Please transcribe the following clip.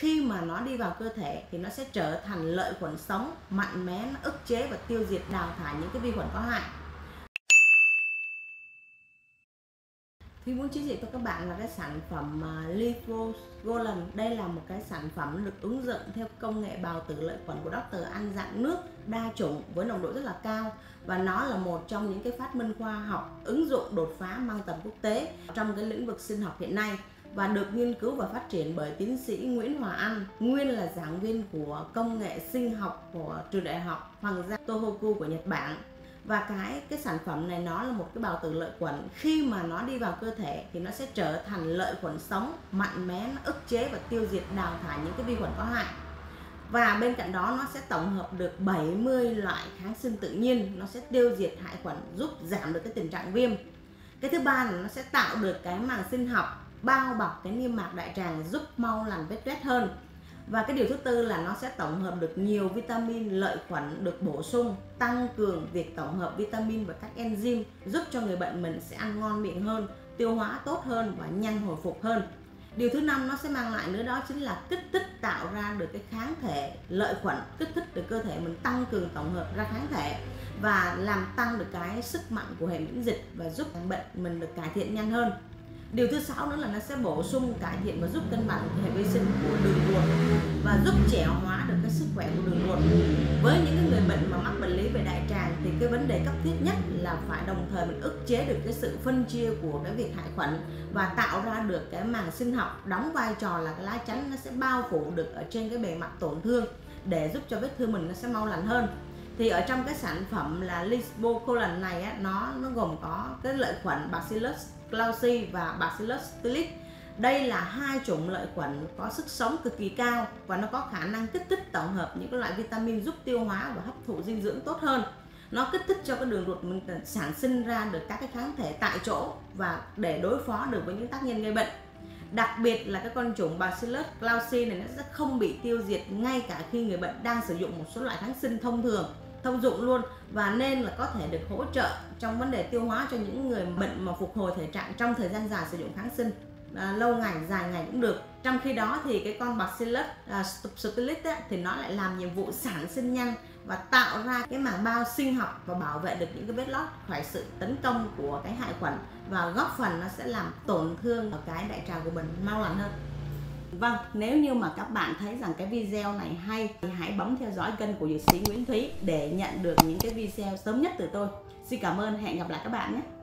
khi mà nó đi vào cơ thể thì nó sẽ trở thành lợi khuẩn sống, mạnh mẽ, nó ức chế và tiêu diệt đào thải những cái vi khuẩn có hại. Thì muốn chia sẻ cho các bạn là cái sản phẩm à, Lipo Livogolan Đây là một cái sản phẩm được ứng dụng theo công nghệ bào tử lợi khuẩn của Dr. Ăn dạng nước đa chủng với nồng độ rất là cao. Và nó là một trong những cái phát minh khoa học ứng dụng đột phá mang tầm quốc tế trong cái lĩnh vực sinh học hiện nay và được nghiên cứu và phát triển bởi tiến sĩ Nguyễn Hòa An, nguyên là giảng viên của công nghệ sinh học của trường đại học Hoàng gia Tohoku của Nhật Bản. Và cái cái sản phẩm này nó là một cái bào tử lợi khuẩn. Khi mà nó đi vào cơ thể thì nó sẽ trở thành lợi khuẩn sống mạnh mẽ nó ức chế và tiêu diệt đào thải những cái vi khuẩn có hại. Và bên cạnh đó nó sẽ tổng hợp được 70 loại kháng sinh tự nhiên. Nó sẽ tiêu diệt hại khuẩn giúp giảm được cái tình trạng viêm. Cái thứ ba là nó sẽ tạo được cái màng sinh học bao bọc cái niêm mạc đại tràng giúp mau lành vết loét hơn. Và cái điều thứ tư là nó sẽ tổng hợp được nhiều vitamin lợi khuẩn được bổ sung, tăng cường việc tổng hợp vitamin và các enzyme, giúp cho người bệnh mình sẽ ăn ngon miệng hơn, tiêu hóa tốt hơn và nhanh hồi phục hơn. Điều thứ năm nó sẽ mang lại nữa đó chính là kích thích tạo ra được cái kháng thể lợi khuẩn, kích thích được cơ thể mình tăng cường tổng hợp ra kháng thể và làm tăng được cái sức mạnh của hệ miễn dịch và giúp bệnh mình được cải thiện nhanh hơn điều thứ sáu nữa là nó sẽ bổ sung cải thiện và giúp cân bằng hệ vi sinh của đường ruột và giúp trẻ hóa được cái sức khỏe của đường ruột. Với những người bệnh mà mắc bệnh lý về đại tràng thì cái vấn đề cấp thiết nhất là phải đồng thời mình ức chế được cái sự phân chia của cái việc hại khuẩn và tạo ra được cái màng sinh học đóng vai trò là cái lá chắn nó sẽ bao phủ được ở trên cái bề mặt tổn thương để giúp cho vết thương mình nó sẽ mau lành hơn thì ở trong cái sản phẩm là Lisbocolan này á, nó nó gồm có cái lợi khuẩn Bacillus clausi và Bacillus thulis đây là hai chủng lợi khuẩn có sức sống cực kỳ cao và nó có khả năng kích thích tổng hợp những cái loại vitamin giúp tiêu hóa và hấp thụ dinh dưỡng tốt hơn. Nó kích thích cho cái đường ruột mình sản sinh ra được các cái kháng thể tại chỗ và để đối phó được với những tác nhân gây bệnh. Đặc biệt là cái con chủng Bacillus clausi này nó sẽ không bị tiêu diệt ngay cả khi người bệnh đang sử dụng một số loại kháng sinh thông thường thông dụng luôn và nên là có thể được hỗ trợ trong vấn đề tiêu hóa cho những người bệnh mà phục hồi thể trạng trong thời gian dài sử dụng kháng sinh. À, lâu ngày dài ngày cũng được. Trong khi đó thì cái con bacillus à, uh, subtilis thì nó lại làm nhiệm vụ sản sinh nhanh và tạo ra cái màng bao sinh học và bảo vệ được những cái vết lót khỏi sự tấn công của cái hại khuẩn và góp phần nó sẽ làm tổn thương ở cái đại tràng của mình mau lành hơn. Vâng, nếu như mà các bạn thấy rằng cái video này hay thì hãy bấm theo dõi kênh của dược sĩ Nguyễn Thúy để nhận được những cái video sớm nhất từ tôi. Xin cảm ơn, hẹn gặp lại các bạn nhé.